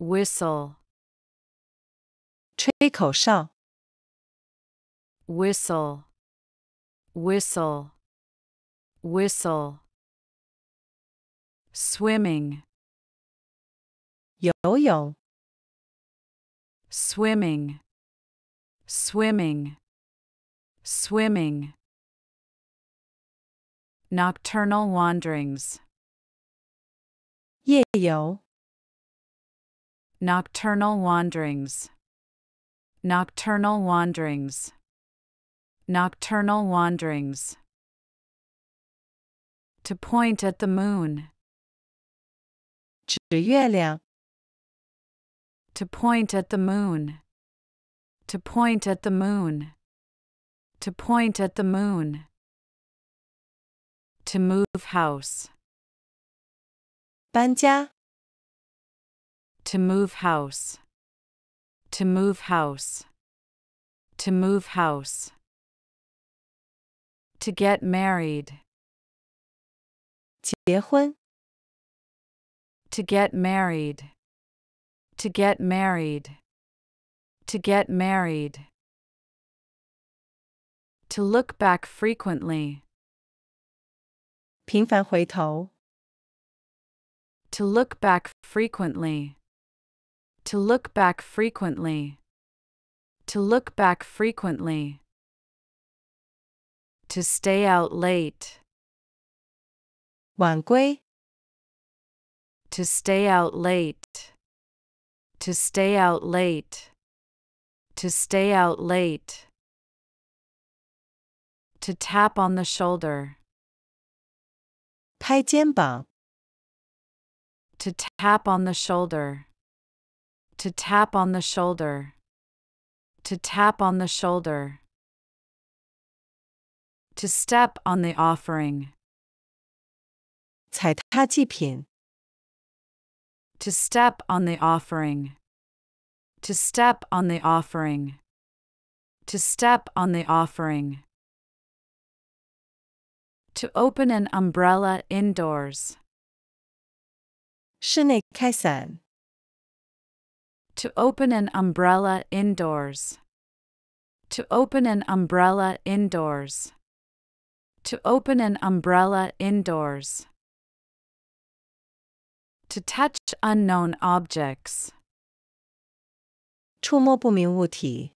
whistle, 吹口哨、 whistle, whistle, whistle. Swimming, 游泳、 swimming, swimming, swimming. Nocturnal wanderings, 夜游、 nocturnal wanderings, nocturnal wanderings, nocturnal wanderings. To point at the moon, 指月亮、 to point at the moon, to point at the moon, to point at the moon. To move house, 搬家、 to move house, to move house, to move house. To get married, 结婚、 to get married, to get married, to get married. To look back frequently, 频繁回头、 to look back frequently, to look back frequently, to look back frequently. To stay out late, 晚归、 to stay out late, to stay out late, to stay out late. To tap on the shoulder, 拍肩膀、 to tap on the shoulder, to tap on the shoulder, to tap on the shoulder. To step on the offering, 踩踏祭品、 to step on the offering, to step on the offering, to step on the offering. To open an umbrella indoors, 室内开伞、 to open an umbrella indoors, to open an umbrella indoors, to open an umbrella indoors. To touch unknown objects, 触摸不明物体、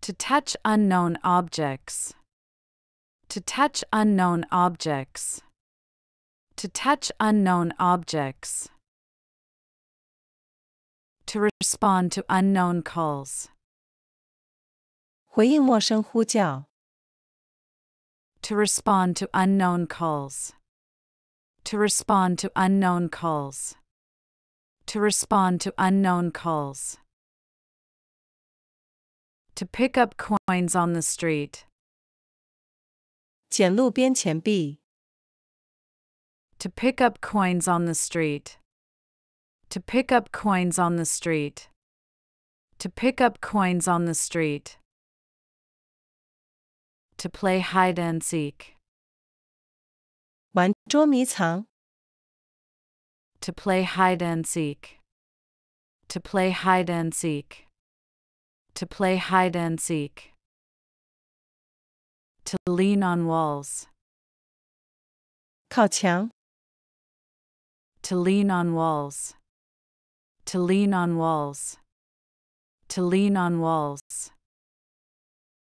to touch unknown objects, to touch unknown objects, to touch unknown objects. To respond to unknown calls, 回应陌生呼叫、 to respond to unknown calls, to respond to unknown calls, to respond to unknown calls. To pick up coins on the street, 捡路边钱币、 to pick up coins on the street, to pick up coins on the street, to pick up coins on the street. To play hide and seek, 玩捉迷藏、 to play hide and seek, to play hide and seek, to play hide and seek. To lean on walls, 靠墙、 to lean on walls, to lean on walls, to lean on walls.